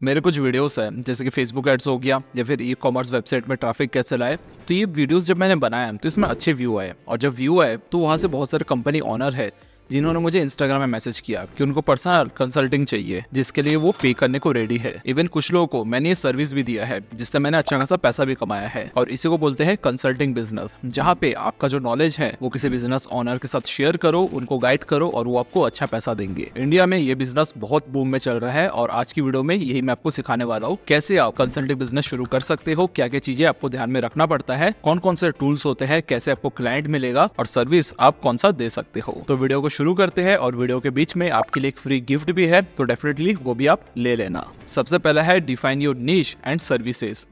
मेरे कुछ वीडियोस हैं, जैसे कि फेसबुक एड्स हो गया, या फिर ई कॉमर्स वेबसाइट में ट्रैफ़िक कैसे लाए तो ये वीडियोस जब मैंने बनाया तो इसमें अच्छे व्यू आए और जब व्यू आए तो वहाँ से बहुत सारे कंपनी ऑनर है जिन्होंने मुझे इंस्टाग्राम में मैसेज किया कि उनको पर्सनल कंसल्टिंग चाहिए, जिसके लिए वो पे करने को रेडी है। इवन कुछ लोगों को मैंने ये सर्विस भी दिया है, जिससे मैंने अच्छा खासा पैसा भी कमाया है। और इसी को बोलते हैं कंसल्टिंग बिज़नेस जहाँ पे आपका जो नॉलेज है, वो किसी बिज़नेस ऑनर के साथ शेयर करो, उनको गाइड करो और वो आपको अच्छा पैसा देंगे। इंडिया में ये बिज़नेस बहुत बूम में चल रहा है और आज की वीडियो में यही मैं आपको सिखाने वाला हूँ, कैसे आप कंसल्टिंग बिज़नेस शुरू कर सकते हो क्या क्या चीज़ें आपको ध्यान में रखना पड़ता है कौन कौन से टूल्स होते हैं, कैसे आपको क्लाइंट मिलेगा और सर्विस आप कौन सा दे सकते हो। तो वीडियो को शुरू करते हैं और वीडियो के बीच में आपके लिए एक फ्री गिफ्ट भी है तो डेफिनेटली वो भी आप ले लेना। सबसे पहला है define your niche and services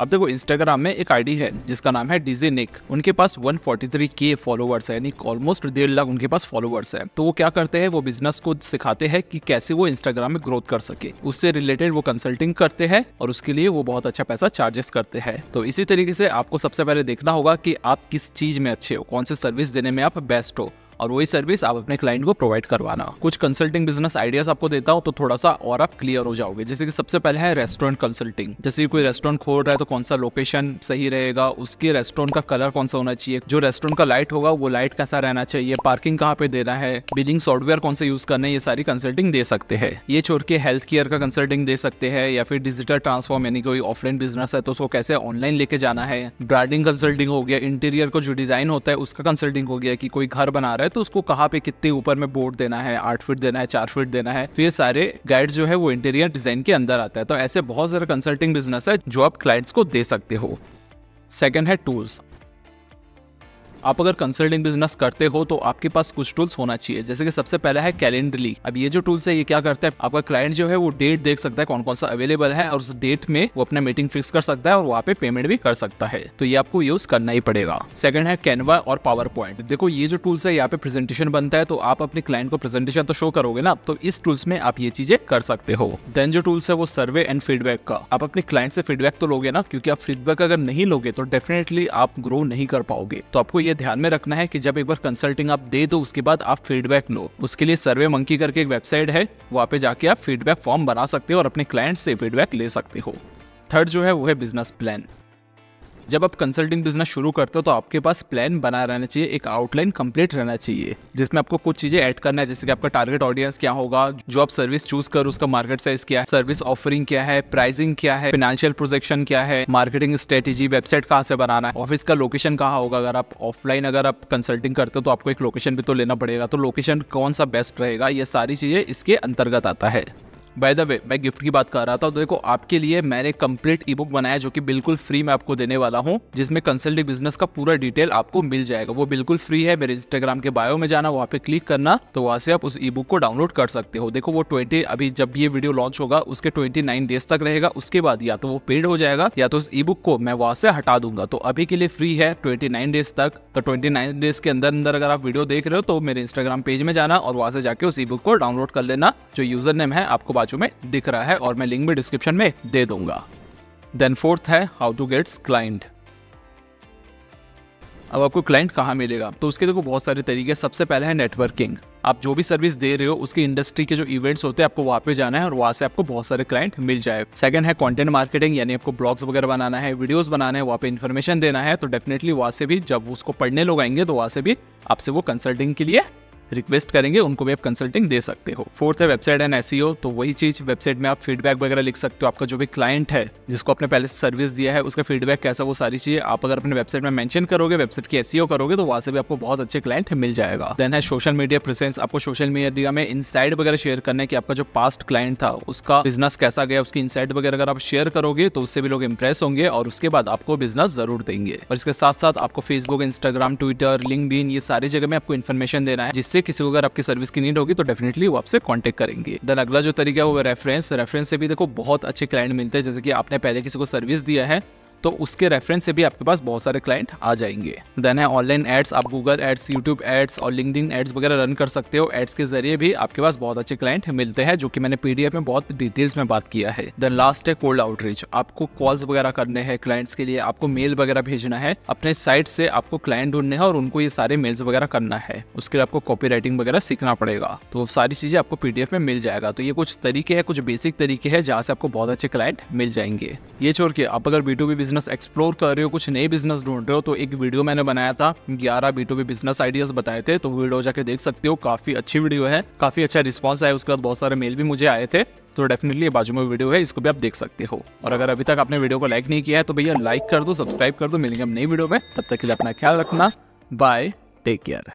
अब देखो इंस्टाग्राम में एक आईडी है, जिसका नाम है डीजे निक उनके पास 143 के फॉलोवर्स है, यानी ऑलमोस्ट डेढ़ लाख उनके पास फॉलोवर्स है। तो वो क्या करते हैं, वो बिज़नेस को सिखाते हैं कि कैसे वो इंस्टाग्राम में ग्रोथ कर सके। उससे रिलेटेड वो कंसल्टिंग करते हैं और उसके लिए वो बहुत अच्छा पैसा चार्जेस करते हैं। तो इसी तरीके से आपको सबसे पहले देखना होगा कि आप किस चीज़ में अच्छे हो, कौन से सर्विस देने में आप बेस्ट हो। और वही सर्विस आप अपने क्लाइंट को प्रोवाइड करवाना। कुछ कंसल्टिंग बिज़नेस आइडियाज़ आपको देता हूँ तो थोड़ा सा और आप क्लियर हो जाओगे। जैसे कि सबसे पहले है रेस्टोरेंट कंसल्टिंग जैसे कोई रेस्टोरेंट खोल रहा है तो कौन सा लोकेशन सही रहेगा? उसके रेस्टोरेंट का कलर कौन सा होना चाहिए? जो रेस्टोरेंट का लाइट होगा, वो लाइट कैसा रहना चाहिए? पार्किंग कहाँ पे देना है? बिलिंग सॉफ्टवेयर कौन सा यूज़ करना है? ये सारी कंसल्टिंग दे सकते हैं। ये छोड़ के हेल्थ केयर का कंसल्टिंग दे सकते हैं, या फिर डिजिटल ट्रांसफॉर्म यानी कोई ऑफलाइन बिज़नेस है तो उसको कैसे ऑनलाइन लेके जाना है? ब्रांडिंग कंसल्टिंग हो गया इंटीरियर को जो डिज़ाइन होता है, उसका कंसल्टिंग हो गया कि कोई घर बना रहा है तो उसको कहाँ पे कितने ऊपर में बोर्ड देना है, आठ फीट देना है, चार फीट देना है तो ये सारे गाइड जो है वो इंटीरियर डिज़ाइन के अंदर आता है। तो ऐसे बहुत सारे कंसल्टिंग बिज़नेस है जो आप क्लाइंट्स को दे सकते हो। सेकेंड है टूल्स आप अगर कंसल्टिंग बिज़नेस करते हो तो आपके पास कुछ टूल्स होना चाहिए। जैसे कि सबसे पहला है कैलेंडरली अब ये जो टूल्स है, ये क्या करता है? आपका क्लाइंट जो है, वो डेट देख सकता है कौन कौन सा अवेलेबल है, और उस डेट में वो अपना मीटिंग फिक्स कर सकता है, और वहाँ पे पेमेंट भी कर सकता है। तो ये आपको यूज़ करना ही पड़ेगा। सेकंड है कैनवा और पावर पॉइंट देखो, ये जो टूल्स है, यहाँ पे प्रेजेंटेशन बनता है तो आप अपने क्लाइंट को प्रेजेंटेशन तो शो करोगे ना तो इस टूल्स में आप ये चीज़ें कर सकते हो। देन जो टूल्स है, वो सर्वे एंड फीडबैक का। आप अपने क्लाइंट से फीडबैक तो लोगे ना, क्योंकि आप फीडबैक अगर नहीं लोगे तो डेफिनेटली आप ग्रो नहीं कर पाओगे। तो आपको ये ध्यान में रखना है कि जब एक बार कंसल्टिंग आप दे दो, उसके बाद आप फीडबैक लो। उसके लिए सर्वे मंकी करके एक वेबसाइट है, वहाँ पे जाके आप फीडबैक फॉर्म बना सकते हो और अपने क्लाइंट से फीडबैक ले सकते हो। थर्ड जो है, वो है बिज़नेस प्लान जब आप कंसल्टिंग बिज़नेस शुरू करते हो तो आपके पास प्लान बना रहना चाहिए, एक आउटलाइन कंप्लीट रहना चाहिए, जिसमें आपको कुछ चीज़ें ऐड करना है, जैसे कि आपका टारगेट ऑडियंस क्या होगा, जो आप सर्विस चूज़ कर, उसका मार्केट साइज़ क्या है सर्विस ऑफरिंग क्या है प्राइसिंग क्या है फाइनेंशियल प्रोजेक्शन क्या है मार्केटिंग स्ट्रेटेजी वेबसाइट कहाँ से बनाना है ऑफ़िस का लोकेशन कहाँ होगा, अगर आप ऑफलाइन अगर आप कंसल्टिंग करते हो तो आपको एक लोकेशन भी तो लेना पड़ेगा तो लोकेशन कौन सा बेस्ट रहेगा, ये सारी चीज़ें इसके अंतर्गत आता है। बाय द वे मैं गिफ्ट की बात कर रहा था तो देखो, आपके लिए मैंने कंप्लीट ई बुक बनाया जो कि बिल्कुल फ्री में आपको देने वाला हूँ, जिसमें कंसल्टिंग बिज़नेस का पूरा डिटेल आपको मिल जाएगा। वो बिल्कुल फ्री है, मेरे इंस्टाग्राम के बायो में जाना, वहाँ पे क्लिक करना तो वहाँ से आप उस ई बुक को डाउनलोड कर सकते हो। देखो, वो ट्वेंटी अभी जब ये वीडियो लॉन्च होगा, उसके ट्वेंटी नाइन डेज़ तक रहेगा, उसके बाद या तो वो पेड हो जाएगा, या तो उस ई बुक को मैं वहाँ से हटा दूँगा। तो अभी के लिए फ्री है ट्वेंटी नाइन डेज़ तक। तो ट्वेंटी नाइन डेज़ के अंदर अंदर अगर आप वीडियो देख रहे हो तो मेरे इंस्टाग्राम पेज में जाना और वहाँ से जाके उस ई बुक को डाउनलोड कर लेना, जो यूज़र नेम है, आपको बाजू में दिख रहा है और मैं लिंक भी डिस्क्रिप्शन में दे दूँगा। देन फोर्थ है हाउ टू गेट्स क्लाइंट अब आपको क्लाइंट कहाँ मिलेगा? तो उसके देखो बहुत सारे तरीके, सबसे पहले है नेटवर्किंग आप जो भी सर्विस दे रहे हो, उसकी इंडस्ट्री के जो इवेंट्स होते हैं, आपको वहाँ पे जाना है और वहाँ से आपको बहुत सारे क्लाइंट मिल जाए। सेकंड है कंटेंट मार्केटिंग यानी आपको ब्लॉग्स वगैरह बनाना है वीडियोस बनाना है, वहाँ पे इन्फॉर्मेशन देना है तो डेफिनेटली वहाँ से भी जब उसको पढ़ने लोग आएँगे तो वहाँ से भी आपसे वो कंसल्टिंग के लिए रिक्वेस्ट करेंगे, उनको भी आप कंसल्टिंग दे सकते हो। फोर्थ है वेबसाइट एंड एस तो वही चीज़ वेबसाइट में आप फीडबैक वगैरह लिख सकते हो। आपका जो भी क्लाइंट है, जिसको आपने पहले सर्विस दिया है, उसका फीडबैक कैसा, वो सारी चीज़ें आप अगर अपने वेबसाइट में मेंशन करोगे वेबसाइट की एसईओ करोगे तो वहाँ से भी आपको बहुत अच्छे क्लाइंट मिल जाएगा। देन है सोशल मीडिया प्रेजेंस आपको सोशल मीडिया में इनसाइड वगैरह शेयर करने की आपका जो पास्ट क्लाइंट था, उसका बिज़नेस कैसा गया, उसकी इनसाइड वगैरह अगर आप शेयर करोगे तो उससे भी लोग इंप्रेस होंगे और उसके बाद आपको बिज़नेस ज़रूर देंगे। और इसके साथ साथ आपको फेसबुक इंस्टाग्राम ट्विटर लिंक ये सारी जगह में आपको इन्फॉर्मेशन देना है, जिससे किसी को अगर आपकी सर्विस की नीड होगी तो डेफिनेटली वो आपसे कॉन्टेक्ट करेंगे। देन अगला जो तरीका है वो रेफरेंस रेफरेंस से भी देखो बहुत अच्छे क्लाइंट मिलते हैं, जैसे कि आपने पहले किसी को सर्विस दिया है तो उसके रेफरेंस से भी आपके पास बहुत सारे क्लाइंट आ जाएँगे। देन है ऑनलाइन एड्स आप गूगल एड्स यूट्यूब एड्स और लिंकड एड्स वगैरह रन कर सकते हो। एड्स के ज़रिए भी आपके पास बहुत अच्छे क्लाइंट मिलते हैं, जो कि मैंने पीडीएफ में बहुत डिटेल्स में बात किया है। देन लास्ट है कोल्ड आउटरीच आपको कॉल्स वगैरह करने हैं क्लाइंट्स के लिए, आपको मेल वगैरह भेजना है, अपने साइट से आपको क्लाइंट ढूँढने हैं और उनको ये सारे मेल्स वगैरह करना है। उसके लिए आपको कॉपी राइटिंग वगैरह सीखना पड़ेगा। तो सारी चीज़ें आपको पीडीएफ में मिल जाएगा। तो ये कुछ तरीके हैं, कुछ बेसिक तरीके हैं, जहाँ से आपको बहुत अच्छे क्लाइंट मिल जाएँगे। ये छोड़ के आप अगर B to B business explore कर रहे हो, कुछ नए बिज़नेस ढूंढ रहे हो तो एक वीडियो मैंने बनाया था, ग्यारह B to B business ideas बताए थे तो वीडियो जाके देख सकते हो, काफ़ी अच्छी वीडियो है, काफ़ी अच्छा रिस्पॉन्स आया, उसके बाद बहुत सारे मेल भी मुझे आए थे तो डेफिनेटली बाजू में वीडियो है, इसको भी आप देख सकते हो। और अगर अभी तक आपने वीडियो को लाइक नहीं किया है तो भैया लाइक कर दो सब्सक्राइब कर दो, मिलेंगे हम नई वीडियो में, तब तक के लिए अपना ख्याल रखना बाय टेक केयर